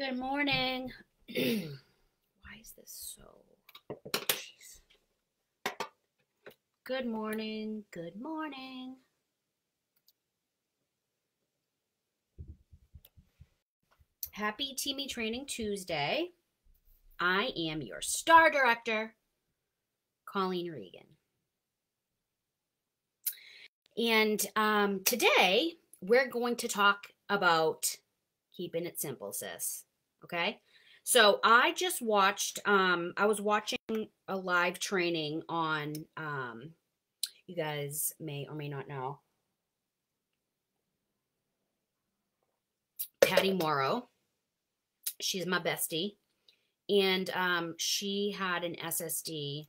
Good morning. Why is this so? Jeez. Good morning. Good morning. Happy Teamie Training Tuesday. I am your star director, Colleen Regan. And um, today we're going to talk about keeping it simple, sis. Okay. So I just watched, um, I was watching a live training on, um, you guys may or may not know, Patty Morrow. She's my bestie. And um, she had an SSD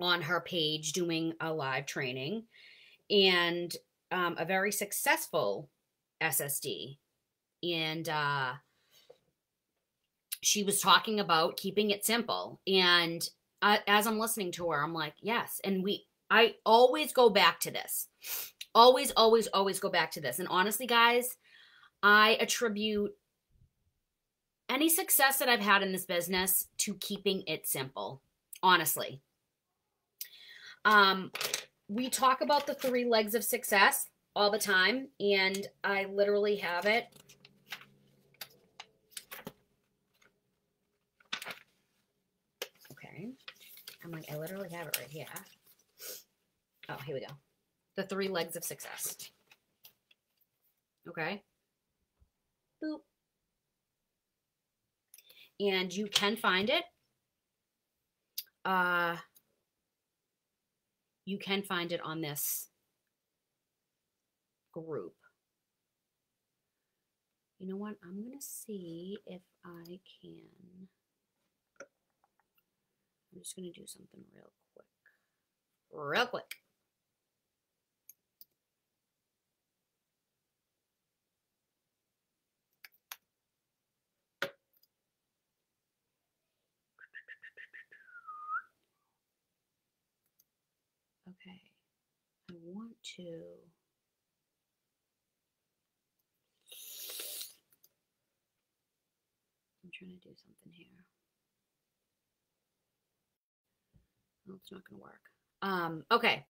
on her page doing a live training and um, a very successful SSD. And uh, she was talking about keeping it simple. And uh, as I'm listening to her, I'm like, yes. And we, I always go back to this. Always, always, always go back to this. And honestly, guys, I attribute any success that I've had in this business to keeping it simple. Honestly. Um, we talk about the three legs of success all the time, and I literally have it. Okay. I'm like, I literally have it right here. Oh, here we go. The three legs of success. Okay. Boop. And you can find it. Uh, you can find it on this group. You know what? I'm going to see if I can. I'm just going to do something real quick. Real quick. Okay. I want to. I'm trying to do something here. It's not going to work. Um, okay.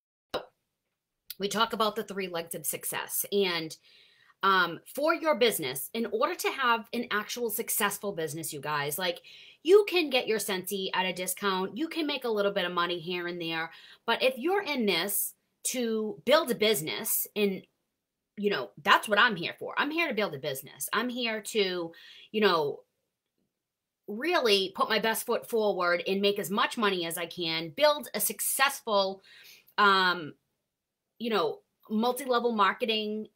We talk about the three legs of success. And um, for your business, in order to have an actual successful business, you guys, like you can get your Scentsy at a discount. You can make a little bit of money here and there. But if you're in this to build a business, and you know, that's what I'm here for. I'm here to build a business. I'm here to, you know, really put my best foot forward and make as much money as I can, build a successful, um, you know, multi level marketing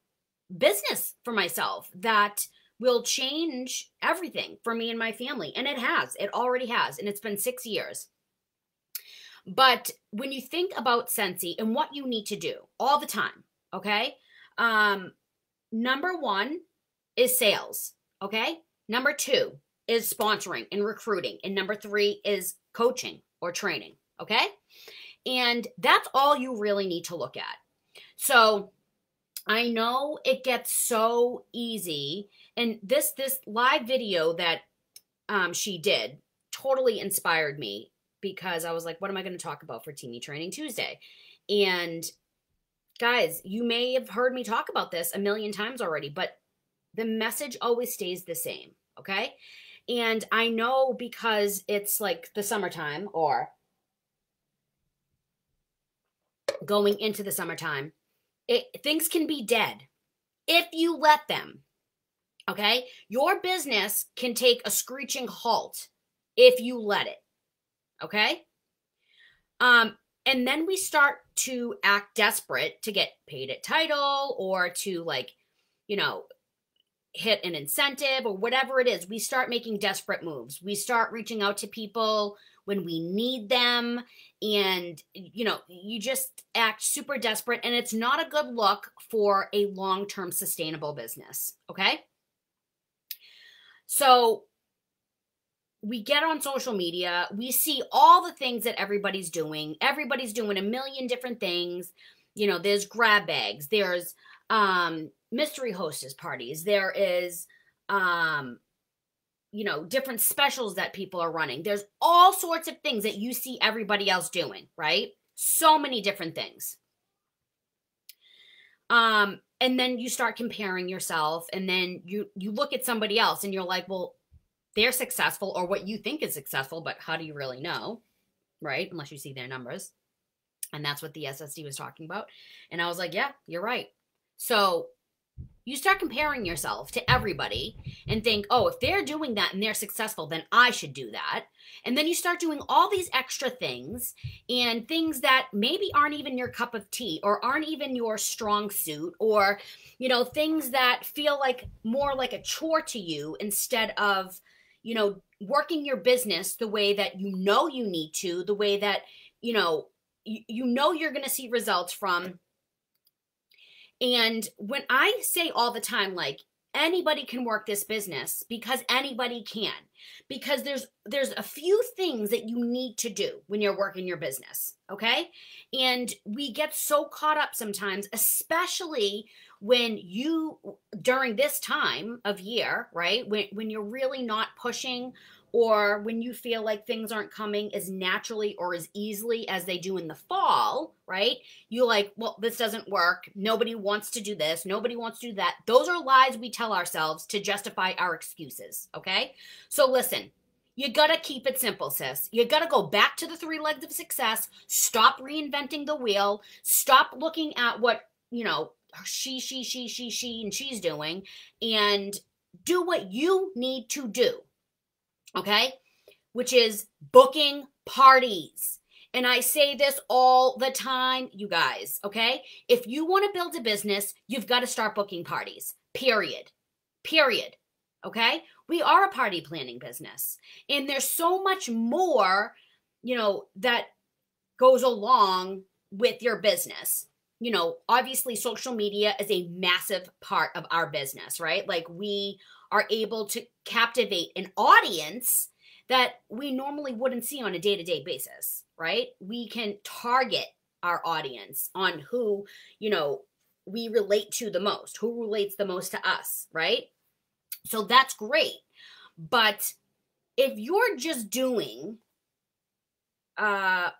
business for myself that will change everything for me and my family. And it has, it already has. And it's been six years. But when you think about Scentsy and what you need to do all the time, okay? Um, number one is sales, okay? Number two is sponsoring and recruiting. And number three is coaching or training, okay? And that's all you really need to look at. So I know it gets so easy. And this this live video that um, she did totally inspired me because I was like, what am I going to talk about for Teamie Training Tuesday? And guys, you may have heard me talk about this a million times already, but the message always stays the same. Okay. And I know because it's like the summertime or going into the summertime, it, things can be dead if you let them. Okay? Your business can take a screeching halt if you let it. Okay? Um and then we start to act desperate to get paid at title or to like, you know, hit an incentive or whatever it is. We start making desperate moves. We start reaching out to people when we need them and you know you just act super desperate and it's not a good look for a long-term sustainable business okay so we get on social media we see all the things that everybody's doing everybody's doing a million different things you know there's grab bags there's um mystery hostess parties there is um you know, different specials that people are running. There's all sorts of things that you see everybody else doing, right? So many different things. Um, and then you start comparing yourself and then you you look at somebody else and you're like, well, they're successful or what you think is successful, but how do you really know? Right? Unless you see their numbers. And that's what the SSD was talking about. And I was like, yeah, you're right. So you start comparing yourself to everybody and think, oh, if they're doing that and they're successful, then I should do that. And then you start doing all these extra things and things that maybe aren't even your cup of tea or aren't even your strong suit or, you know, things that feel like more like a chore to you instead of, you know, working your business the way that you know you need to, the way that, you know, you, you know you're going to see results from and when I say all the time, like, anybody can work this business because anybody can because there's there's a few things that you need to do when you're working your business okay? And we get so caught up sometimes especially when you during this time of year right when when you're really not pushing or when you feel like things aren't coming as naturally or as easily as they do in the fall, right? You're like, well, this doesn't work. Nobody wants to do this. Nobody wants to do that. Those are lies we tell ourselves to justify our excuses, okay? So listen, you gotta keep it simple, sis. You gotta go back to the three legs of success. Stop reinventing the wheel. Stop looking at what, you know, she, she, she, she, she, and she's doing and do what you need to do okay? Which is booking parties. And I say this all the time, you guys, okay? If you want to build a business, you've got to start booking parties, period. Period. Okay? We are a party planning business. And there's so much more, you know, that goes along with your business. You know, obviously, social media is a massive part of our business, right? Like, we are able to captivate an audience that we normally wouldn't see on a day to day basis, right? We can target our audience on who, you know, we relate to the most, who relates the most to us, right? So that's great. But if you're just doing, uh,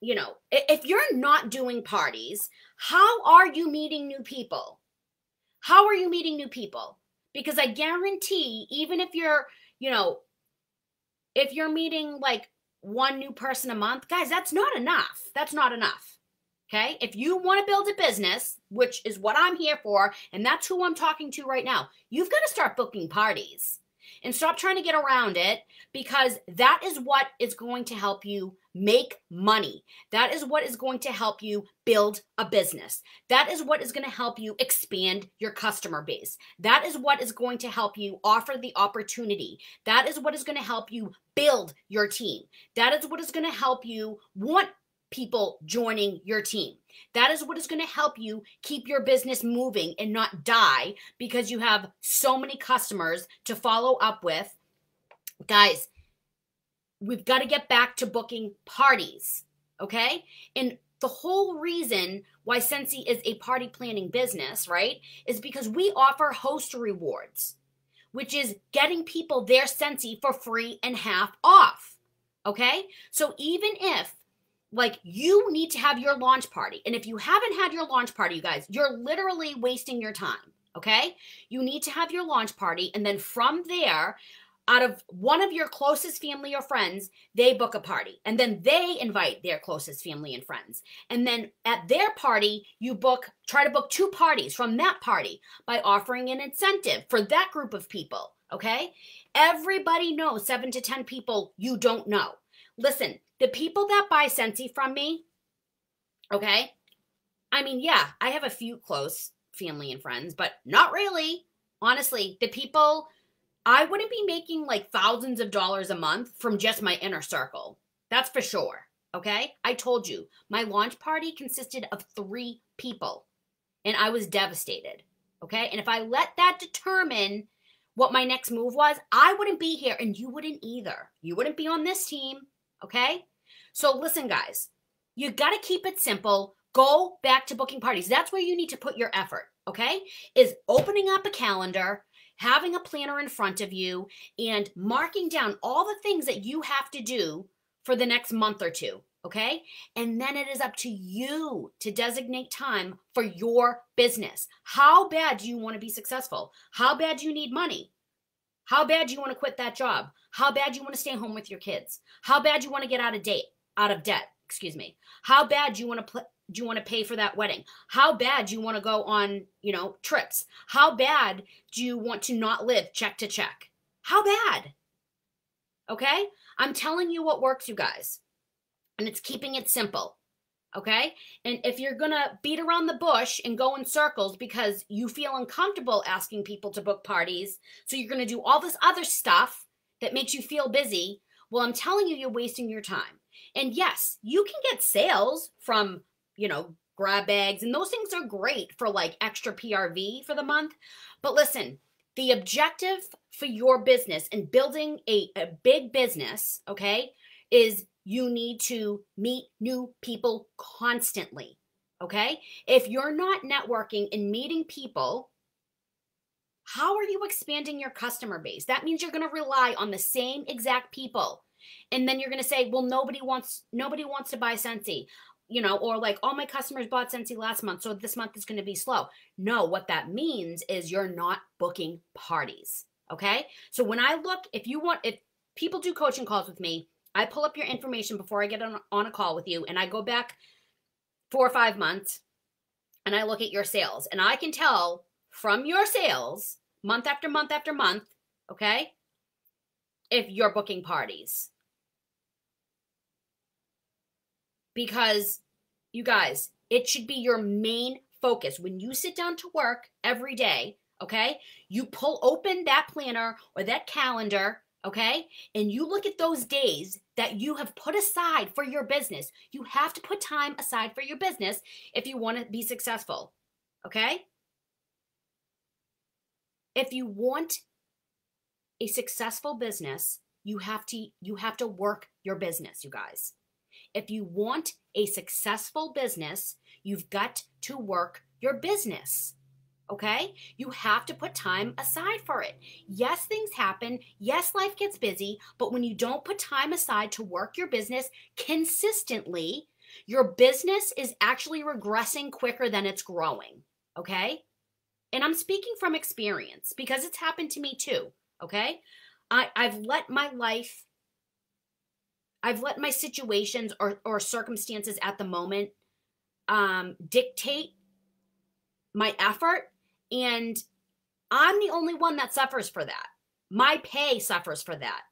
you know, if you're not doing parties, how are you meeting new people? How are you meeting new people? Because I guarantee, even if you're, you know, if you're meeting like one new person a month, guys, that's not enough. That's not enough. Okay. If you want to build a business, which is what I'm here for, and that's who I'm talking to right now, you've got to start booking parties and stop trying to get around it because that is what is going to help you make money. That is what is going to help you build a business. That is what is going to help you expand your customer base. That is what is going to help you offer the opportunity. That is what is going to help you build your team. That is what is going to help you want people joining your team. That is what is going to help you keep your business moving and not die because you have so many customers to follow up with. Guys, we've got to get back to booking parties, okay? And the whole reason why Scentsy is a party planning business, right, is because we offer host rewards, which is getting people their Scentsy for free and half off. Okay? So even if like you need to have your launch party. And if you haven't had your launch party, you guys, you're literally wasting your time. Okay? You need to have your launch party. And then from there, out of one of your closest family or friends, they book a party. And then they invite their closest family and friends. And then at their party, you book, try to book two parties from that party by offering an incentive for that group of people. Okay? Everybody knows seven to 10 people you don't know. Listen, the people that buy Scentsy from me, okay? I mean, yeah, I have a few close family and friends, but not really. Honestly, the people I wouldn't be making like thousands of dollars a month from just my inner circle. That's for sure. Okay? I told you, my launch party consisted of three people, and I was devastated. Okay? And if I let that determine what my next move was, I wouldn't be here, and you wouldn't either. You wouldn't be on this team. Okay? So listen, guys, you got to keep it simple. Go back to booking parties. That's where you need to put your effort. Okay? Is opening up a calendar having a planner in front of you and marking down all the things that you have to do for the next month or two. Okay. And then it is up to you to designate time for your business. How bad do you want to be successful? How bad do you need money? How bad do you want to quit that job? How bad you want to stay home with your kids? How bad you want to get out of date, out of debt? Excuse me. How bad do you want to pl- do you want to pay for that wedding? How bad do you want to go on, you know, trips? How bad do you want to not live check to check? How bad? Okay? I'm telling you what works, you guys. And it's keeping it simple. Okay? And if you're going to beat around the bush and go in circles because you feel uncomfortable asking people to book parties, so you're going to do all this other stuff that makes you feel busy, well, I'm telling you, you're wasting your time. And yes, you can get sales from you know, grab bags, and those things are great for like extra PRV for the month. But listen, the objective for your business and building a, a big business, okay, is you need to meet new people constantly. Okay. If you're not networking and meeting people, how are you expanding your customer base? That means you're going to rely on the same exact people. And then you're going to say, well, nobody wants nobody wants to buy Scentsy you know, or like all my customers bought Scentsy last month, so this month is going to be slow. No, what that means is you're not booking parties. Okay. So when I look, if you want, if people do coaching calls with me, I pull up your information before I get on, on a call with you and I go back four or five months and I look at your sales and I can tell from your sales month after month after month, okay, if you're booking parties. because you guys, it should be your main focus. When you sit down to work every day, okay, you pull open that planner or that calendar, okay, and you look at those days that you have put aside for your business. You have to put time aside for your business if you want to be successful, okay? If you want a successful business, you have to you have to work your business, you guys. If you want a successful business, you've got to work your business. Okay? You have to put time aside for it. Yes, things happen. Yes, life gets busy. But when you don't put time aside to work your business consistently, your business is actually regressing quicker than it's growing. Okay? And I'm speaking from experience because it's happened to me too. Okay? I, I've let my life I've let my situations or, or circumstances at the moment um, dictate my effort. And I'm the only one that suffers for that. My pay suffers for that.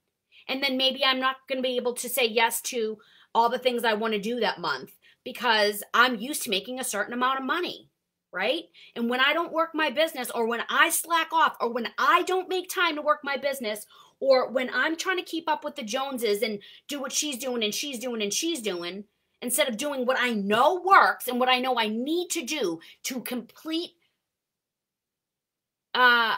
And then maybe I'm not going to be able to say yes to all the things I want to do that month because I'm used to making a certain amount of money, right? And when I don't work my business or when I slack off or when I don't make time to work my business or when I'm trying to keep up with the Joneses and do what she's doing and she's doing and she's doing, instead of doing what I know works and what I know I need to do to complete uh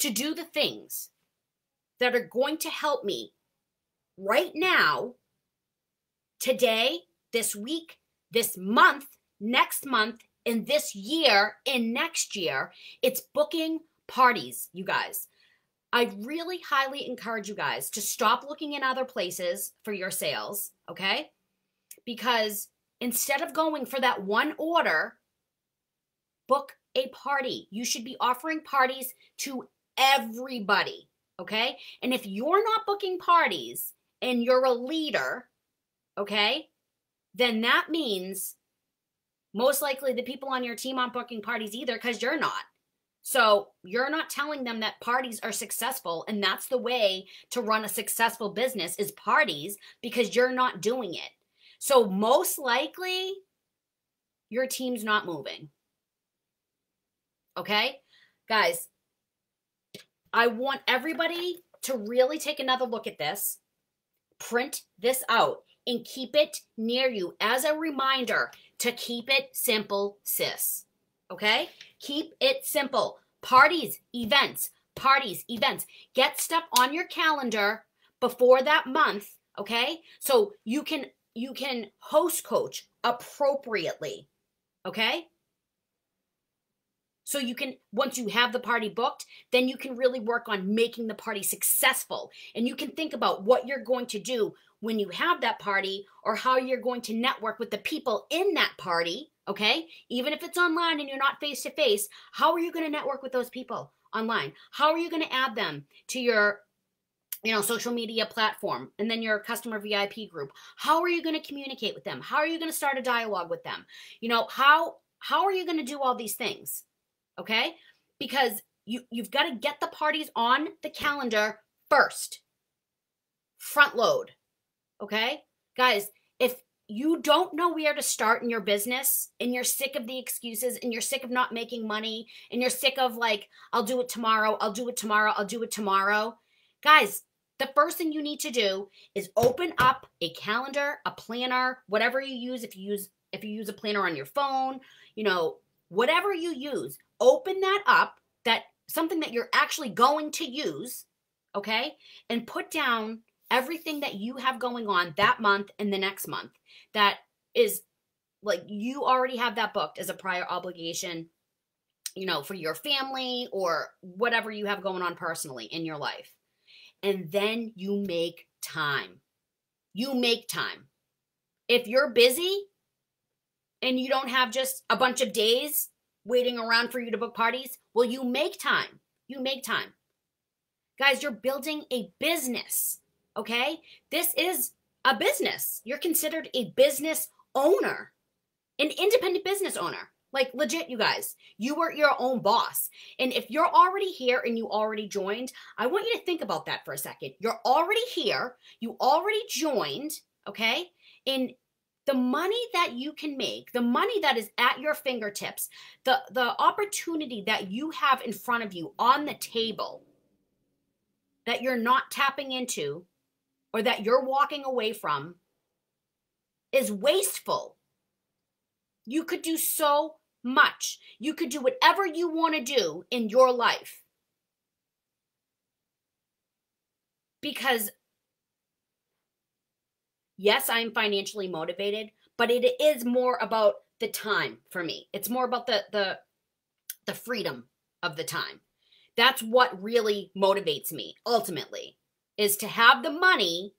to do the things that are going to help me right now, today, this week, this month, next month, in this year, in next year, it's booking parties, you guys. I really highly encourage you guys to stop looking in other places for your sales, okay? Because instead of going for that one order, book a party. You should be offering parties to everybody, okay? And if you're not booking parties and you're a leader, okay, then that means most likely the people on your team aren't booking parties either because you're not. So you're not telling them that parties are successful and that's the way to run a successful business is parties because you're not doing it. So most likely your team's not moving. Okay? Guys, I want everybody to really take another look at this. Print this out and keep it near you as a reminder to keep it simple, sis. Okay? Keep it simple. Parties, events, parties, events. Get stuff on your calendar before that month, okay? So you can you can host coach appropriately, Okay? So you can, once you have the party booked, then you can really work on making the party successful. And you can think about what you're going to do when you have that party or how you're going to network with the people in that party. Okay? Even if it's online and you're not face to face, how are you going to network with those people online? How are you going to add them to your you know social media platform and then your customer vip group how are you going to communicate with them how are you going to start a dialogue with them you know how how are you going to do all these things okay? Because you you've got to get the parties on the calendar first. Front load. Okay? Guys, if you don't know where to start in your business and you're sick of the excuses and you're sick of not making money and you're sick of like I'll do it tomorrow, I'll do it tomorrow, I'll do it tomorrow. Guys, the first thing you need to do is open up a calendar, a planner, whatever you use if you use if you use a planner on your phone, you know, whatever you use, open that up, that something that you're actually going to use, okay? And put down everything that you have going on that month and the next month that is like you already have that booked as a prior obligation you know for your family or whatever you have going on personally in your life and then you make time you make time if you're busy and you don't have just a bunch of days waiting around for you to book parties? Well, you make time. You make time. Guys, you're building a business, okay? This is a business. You're considered a business owner, an independent business owner. Like legit, you guys, you are your own boss. And if you're already here and you already joined, I want you to think about that for a second. You're already here, you already joined, okay? And the money that you can make the money that is at your fingertips the the opportunity that you have in front of you on the table that you're not tapping into or that you're walking away from is wasteful you could do so much you could do whatever you want to do in your life because yes, I'm financially motivated, but it is more about the time for me. It's more about the the the freedom of the time. That's what really motivates me ultimately is to have the money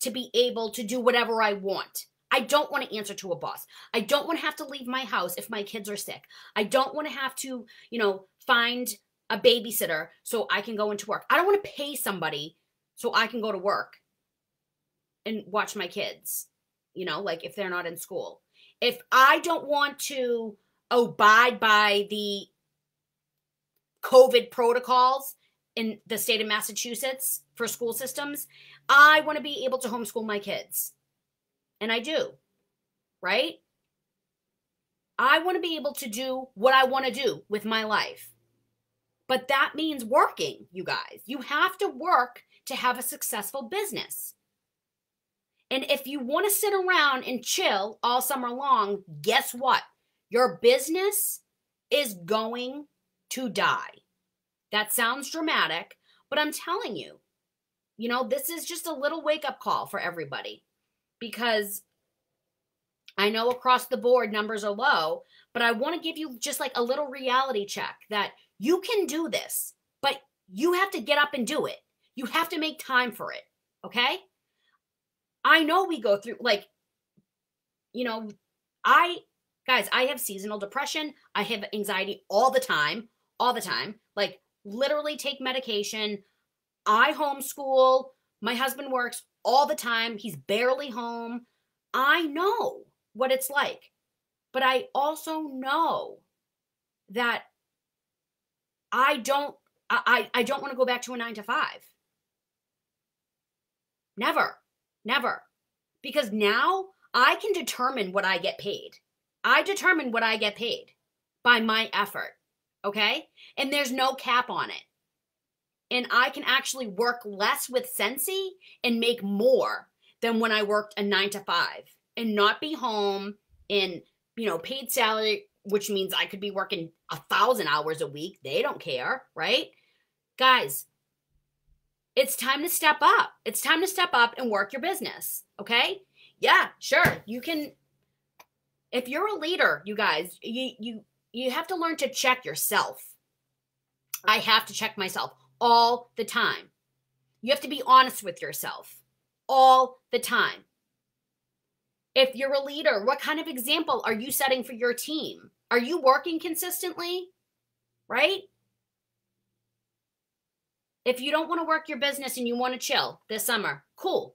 to be able to do whatever I want. I don't want to answer to a boss. I don't want to have to leave my house if my kids are sick. I don't want to have to, you know, find a babysitter so I can go into work. I don't want to pay somebody so I can go to work and watch my kids, you know, like if they're not in school. If I don't want to abide by the COVID protocols in the state of Massachusetts for school systems, I want to be able to homeschool my kids. And I do, right? I want to be able to do what I want to do with my life. But that means working, you guys. You have to work to have a successful business. And if you want to sit around and chill all summer long, guess what? Your business is going to die. That sounds dramatic, but I'm telling you, you know, this is just a little wake up call for everybody because I know across the board numbers are low, but I want to give you just like a little reality check that you can do this, but you have to get up and do it. You have to make time for it. Okay. I know we go through like you know, I guys, I have seasonal depression. I have anxiety all the time, all the time. Like literally take medication. I homeschool. My husband works all the time. He's barely home. I know what it's like. But I also know that I don't I I don't want to go back to a 9 to 5. Never. Never. Because now I can determine what I get paid. I determine what I get paid by my effort. Okay? And there's no cap on it. And I can actually work less with Scentsy and make more than when I worked a nine to five and not be home in, you know, paid salary, which means I could be working a thousand hours a week. They don't care, right? Guys, it's time to step up. It's time to step up and work your business. Okay. Yeah, sure. You can If you're a leader, you guys, you you you have to learn to check yourself. I have to check myself all the time. You have to be honest with yourself all the time. If you're a leader, what kind of example are you setting for your team? Are you working consistently? Right? If you don't want to work your business and you want to chill this summer, cool.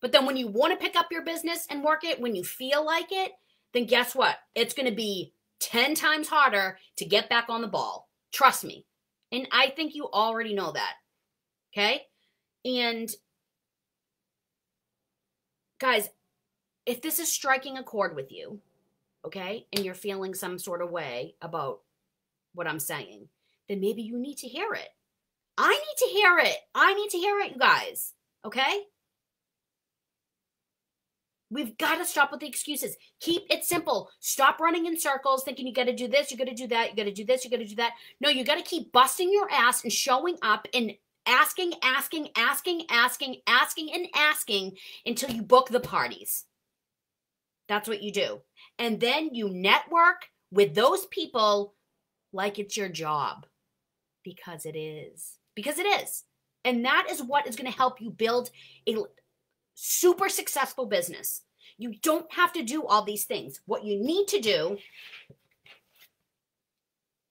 But then when you want to pick up your business and work it, when you feel like it, then guess what? It's going to be 10 times harder to get back on the ball. Trust me. And I think you already know that. Okay? And guys, if this is striking a chord with you, okay, and you're feeling some sort of way about what I'm saying, then maybe you need to hear it. I need to hear it. I need to hear it, you guys. Okay? We've got to stop with the excuses. Keep it simple. Stop running in circles thinking you got to do this, you got to do that, you got to do this, you got to do that. No, you got to keep busting your ass and showing up and asking, asking, asking, asking, asking, and asking until you book the parties. That's what you do. And then you network with those people like it's your job because it is. Because it is. And that is what is going to help you build a super successful business. You don't have to do all these things. What you need to do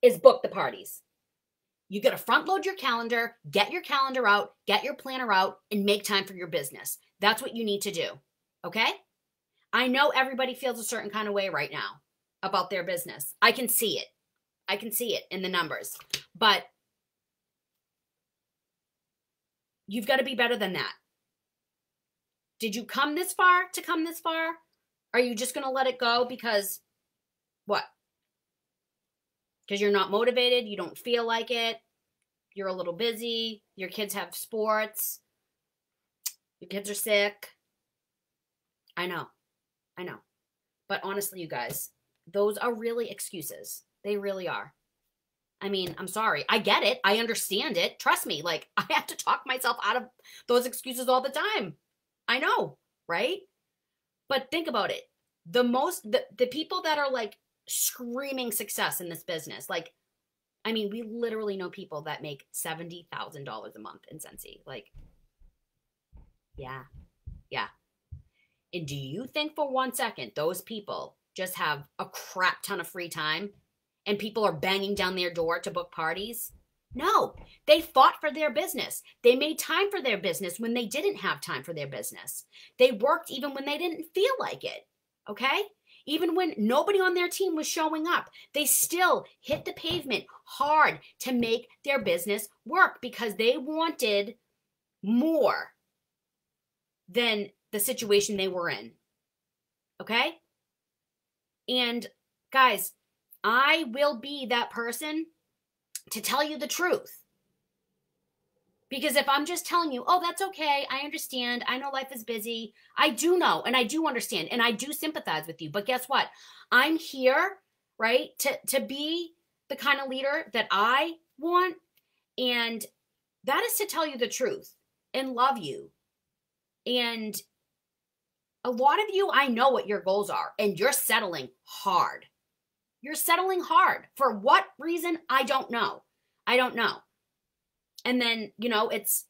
is book the parties. You got to front load your calendar, get your calendar out, get your planner out, and make time for your business. That's what you need to do. Okay? I know everybody feels a certain kind of way right now about their business. I can see it. I can see it in the numbers. But you've got to be better than that. Did you come this far to come this far? Are you just going to let it go because what? Because you're not motivated, you don't feel like it, you're a little busy, your kids have sports, your kids are sick. I know. I know. But honestly, you guys, those are really excuses. They really are. I mean, I'm sorry. I get it. I understand it. Trust me. Like, I have to talk myself out of those excuses all the time. I know, right? But think about it. The most the, the people that are like screaming success in this business, like I mean, we literally know people that make $70,000 a month in Scentsy. Like yeah. Yeah. And do you think for one second those people just have a crap ton of free time and people are banging down their door to book parties? No, they fought for their business. They made time for their business when they didn't have time for their business. They worked even when they didn't feel like it. Okay? Even when nobody on their team was showing up, they still hit the pavement hard to make their business work because they wanted more than the situation they were in. Okay? And guys, I will be that person to tell you the truth. Because if I'm just telling you, oh, that's okay, I understand, I know life is busy, I do know and I do understand and I do sympathize with you. But guess what? I'm here, right, to, to be the kind of leader that I want. And that is to tell you the truth and love you. And a lot of you, I know what your goals are, and you're settling hard. You're settling hard. For what reason? I don't know. I don't know. And then, you know, it's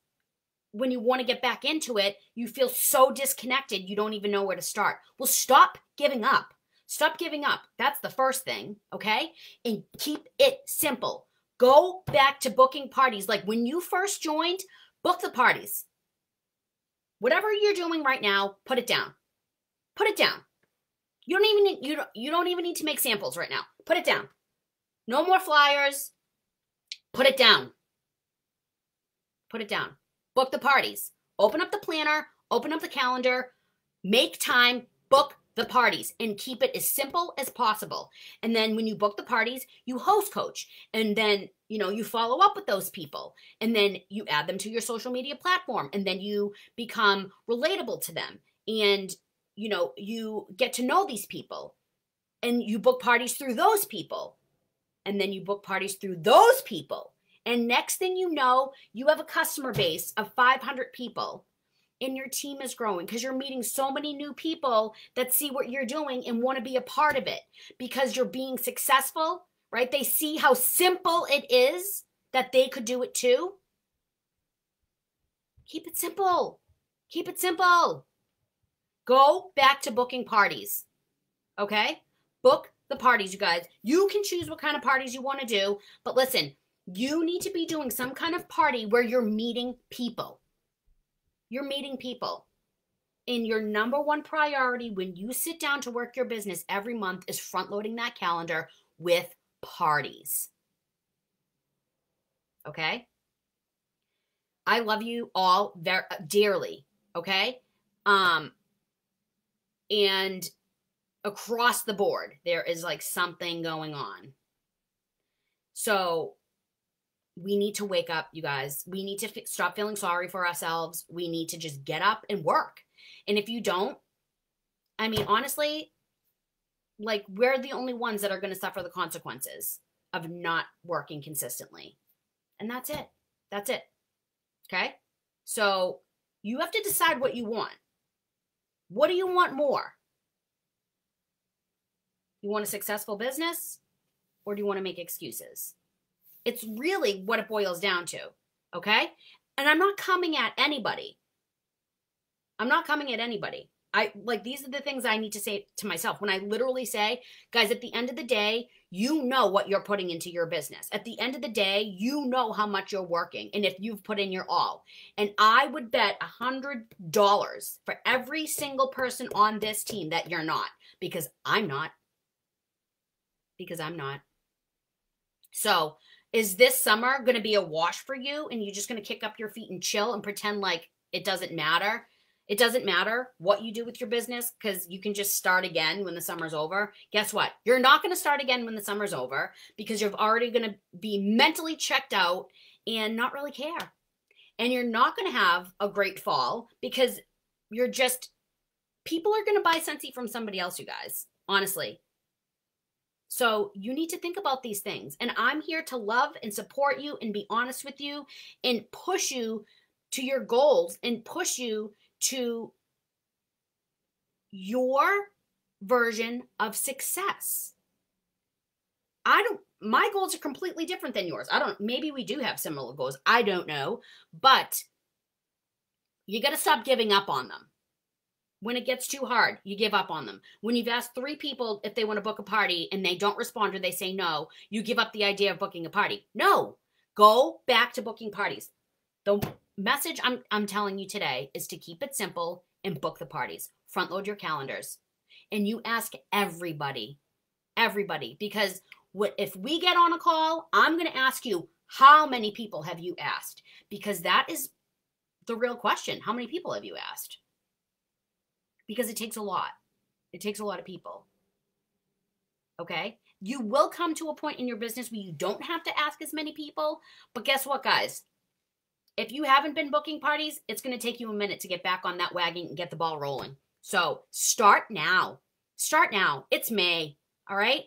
when you want to get back into it, you feel so disconnected, you don't even know where to start. Well, stop giving up. Stop giving up. That's the first thing, okay? And keep it simple. Go back to booking parties. Like when you first joined, book the parties. Whatever you're doing right now, put it down. Put it down. You don't even need, you don't, you don't even need to make samples right now. Put it down. No more flyers. Put it down. Put it down. Book the parties. Open up the planner, open up the calendar, make time, book the parties and keep it as simple as possible. And then when you book the parties, you host coach and then, you know, you follow up with those people and then you add them to your social media platform and then you become relatable to them. And you know, you get to know these people and you book parties through those people. And then you book parties through those people. And next thing you know, you have a customer base of 500 people and your team is growing because you're meeting so many new people that see what you're doing and want to be a part of it because you're being successful, right? They see how simple it is that they could do it too. Keep it simple. Keep it simple. Go back to booking parties. Okay? Book the parties, you guys. You can choose what kind of parties you want to do, but listen, you need to be doing some kind of party where you're meeting people. You're meeting people. And your number one priority when you sit down to work your business every month is front loading that calendar with parties. Okay? I love you all very dearly, okay? Um and across the board there is like something going on. So we need to wake up, you guys. We need to f- stop feeling sorry for ourselves. We need to just get up and work. And if you don't, I mean, honestly, like we're the only ones that are going to suffer the consequences of not working consistently. And that's it. That's it. Okay? So you have to decide what you want. What do you want more? You want a successful business or do you want to make excuses? It's really what it boils down to. Okay? And I'm not coming at anybody. I'm not coming at anybody. I like these are the things I need to say to myself when I literally say, guys, at the end of the day, you know what you're putting into your business. At the end of the day, you know how much you're working and if you've put in your all. And I would bet a hundred dollars for every single person on this team that you're not, because I'm not. Because I'm not. So is this summer going to be a wash for you and you're just going to kick up your feet and chill and pretend like it doesn't matter? It doesn't matter what you do with your business because you can just start again when the summer's over. Guess what? You're not going to start again when the summer's over because you're already going to be mentally checked out and not really care. And you're not going to have a great fall because you're just, people are going to buy Scentsy from somebody else, you guys, honestly. So you need to think about these things. And I'm here to love and support you and be honest with you and push you to your goals and push you to your version of success. I don't my goals are completely different than yours. I don't maybe we do have similar goals. I don't know, but you got to stop giving up on them. When it gets too hard, you give up on them. When you've asked three people if they want to book a party and they don't respond or they say no, you give up the idea of booking a party. No, go back to booking parties. The message I'm, I'm telling you today is to keep it simple and book the parties. Front load your calendars. And you ask everybody, everybody, because what if we get on a call, I'm going to ask you, how many people have you asked? Because that is the real question. How many people have you asked? because it takes a lot. It takes a lot of people. Okay? You will come to a point in your business where you don't have to ask as many people. But guess what, guys? If you haven't been booking parties, it's going to take you a minute to get back on that wagon and get the ball rolling. So start now. Start now. It's May. All right?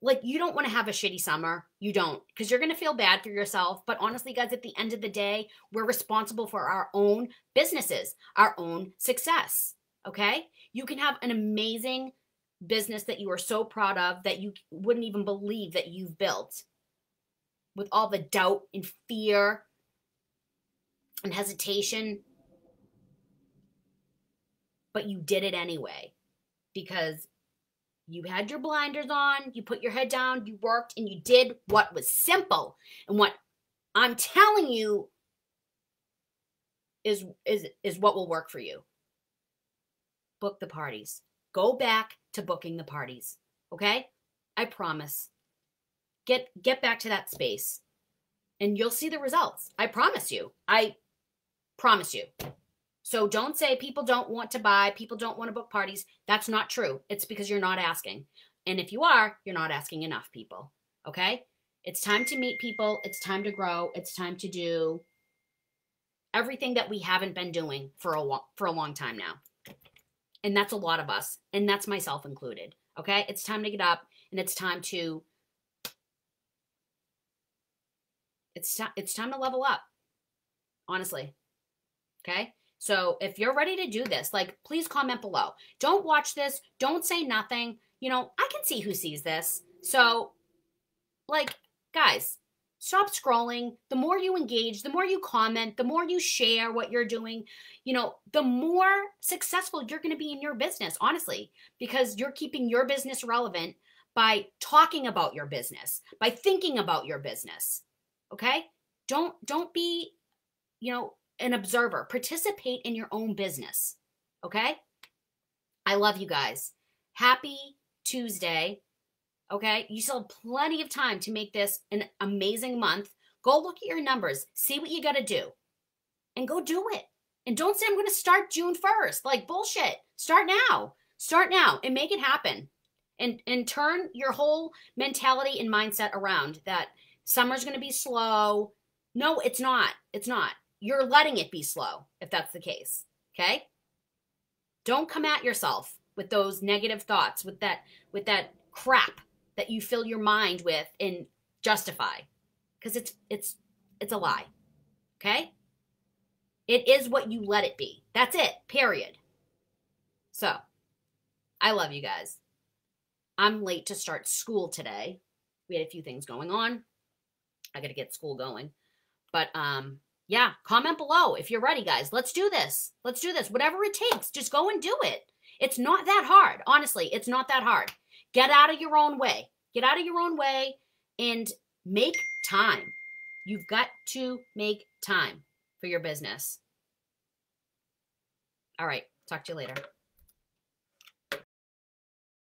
Like, you don't want to have a shitty summer. You don't, because you're going to feel bad for yourself. But honestly, guys, at the end of the day, we're responsible for our own businesses, our own success. Okay? You can have an amazing business that you are so proud of that you wouldn't even believe that you've built with all the doubt and fear and hesitation. But you did it anyway because you had your blinders on, you put your head down, you worked, and you did what was simple. And what I'm telling you is is is what will work for you book the parties. Go back to booking the parties. Okay? I promise. Get get back to that space and you'll see the results. I promise you. I promise you. So don't say people don't want to buy, people don't want to book parties. That's not true. It's because you're not asking. And if you are, you're not asking enough people. Okay? It's time to meet people, it's time to grow, it's time to do everything that we haven't been doing for a for a long time now. And that's a lot of us. And that's myself included. Okay? It's time to get up and it's time to it's it's time to level up. Honestly. Okay? So if you're ready to do this, like please comment below. Don't watch this. Don't say nothing. You know, I can see who sees this. So like guys, stop scrolling. The more you engage, the more you comment, the more you share what you're doing, you know, the more successful you're going to be in your business, honestly, because you're keeping your business relevant by talking about your business, by thinking about your business. Okay? Don't don't be, you know, an observer. Participate in your own business. Okay? I love you guys. Happy Tuesday. Okay? You still have plenty of time to make this an amazing month. Go look at your numbers, see what you got to do, and go do it. And don't say, I'm going to start June 1st. Like bullshit. Start now. Start now and make it happen. And, and turn your whole mentality and mindset around that summer's going to be slow. No, it's not. It's not. You're letting it be slow if that's the case. Okay? Don't come at yourself with those negative thoughts, with that with that crap that you fill your mind with and justify because it's it's it's a lie. Okay? It is what you let it be. That's it. Period. So, I love you guys. I'm late to start school today. We had a few things going on. I got to get school going. But um yeah, comment below if you're ready guys. Let's do this. Let's do this. Whatever it takes, just go and do it. It's not that hard. Honestly, it's not that hard. Get out of your own way. Get out of your own way and make time. You've got to make time for your business. All right. Talk to you later.